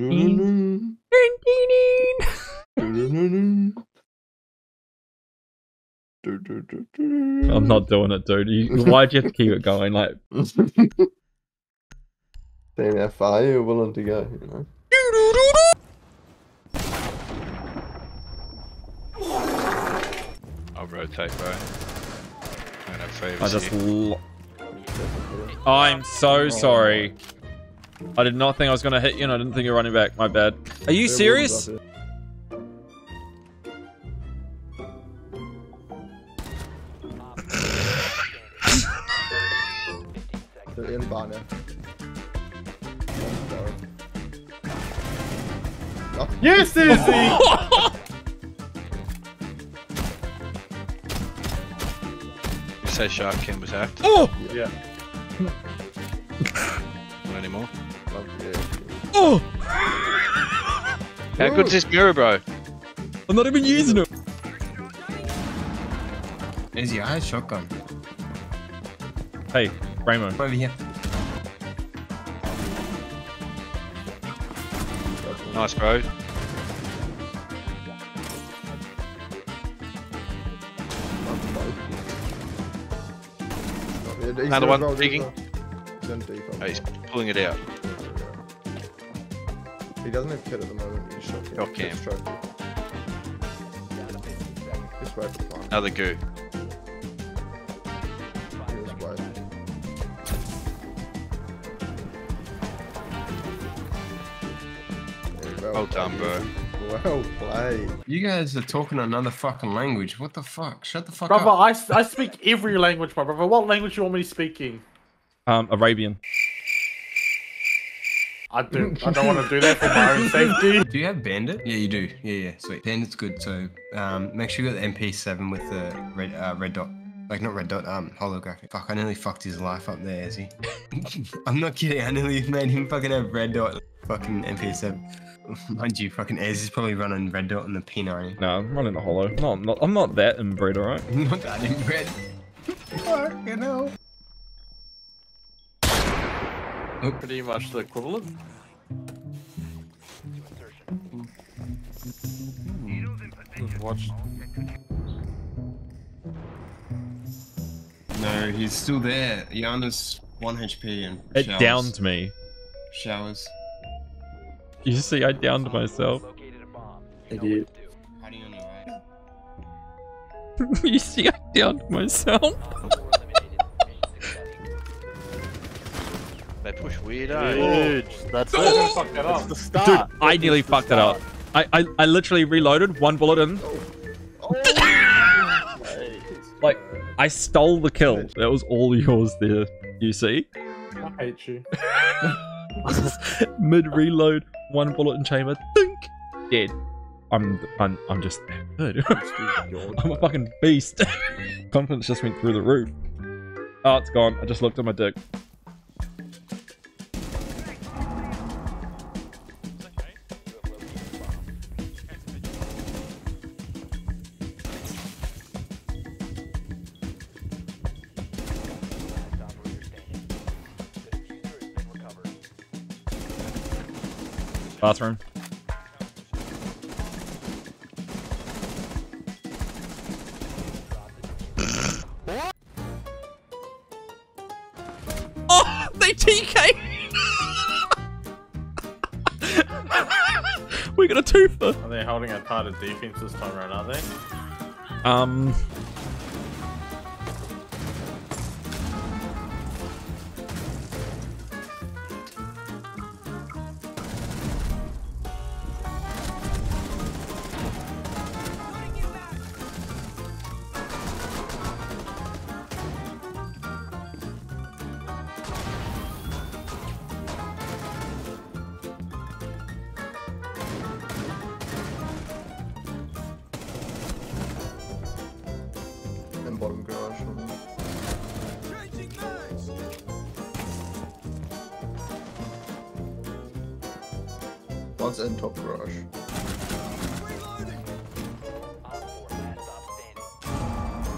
I'm not doing it, dude. Why'd you have to keep it going? Like, Damn, how far you're willing to go, you know? I'll rotate, bro. I just. I'm so sorry. I did not think I was gonna hit you, and I didn't think you were running back. My bad. Are you serious? They're in bar now. Yes, Izzy! You say Shark King was hacked? Oh! yeah. Not anymore. Oh! How good's this mirror, bro? I'm not even using it. Izzy, I had shotgun. Hey, Ramo. Over here. Nice, bro. Another one, digging. Oh, he's pulling it out. He doesn't have kit at the moment. He's shot. Shot cam. Just wait for fun. Another goo. Just wait. There you go. Well done, bro. Well played. You guys are talking another fucking language. What the fuck? Shut the fuck up. Brother, I, I, s- I speak every language, my brother. What language you want me speaking? Um, Arabian. I do. I don't want to do that for my own safety. Do you have Bandit? Yeah, you do. Yeah, yeah, sweet. Bandit's good. So um, make sure you got the MP7 with the red uh, red dot. Like not red dot, um, holographic. Fuck, I nearly fucked his life up there, is he? I'm not kidding. I nearly made him fucking have red dot. Fucking MP7. Mind you, fucking Ez is probably running red dot on the P90. No, I'm running the hollow. No, I'm not. I'm not that inbred, alright? Not that inbred. Fuck, Fucking hell. Pretty much the equivalent. Hmm. Watch. No, he's still there. Yana's 1 HP and It showers. downed me. Showers. You see, I downed myself. Idiot. Hiding on the right. you see, I downed myself. They push weird, eh? Dude, that's it. Fuck that up. That's the Dude, start. I nearly That's the fucked it up. I, I, I literally reloaded, one bullet in. Like, I stole the kill. That was all yours there. You see? I hate you. Mid reload, one bullet in chamber, think, dead. I'm, I'm, I'm just good. I'm a fucking beast. Confidence just went through the roof. Oh, it's gone. I just looked at my dick. Bathroom. Oh, they TK. we got a twofer. Are they holding a tighter defense this time around, are they? Um. And bottom garage. One's in top garage.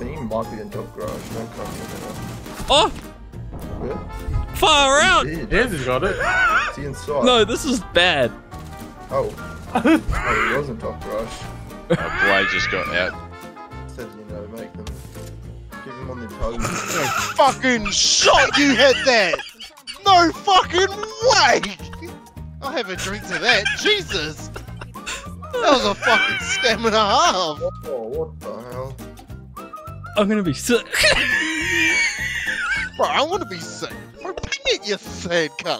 Beam might be in top garage. Don't come here. Oh, Where? far out. Dead. Yes, he's got it. Is he inside? No, this is bad. Oh. oh, he wasn't top Rush. Oh, boy just got out. Said, you know, make them. Them on their toes. Fucking shot you hit that! No fucking way! I'll have a drink to that. Jesus! That was a fucking scam and a half! oh, what the hell? I'm gonna be sick. Bro, I want to be sick. Bro, ping it, you sad cunt.